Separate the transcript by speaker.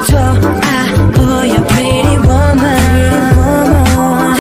Speaker 1: hotel.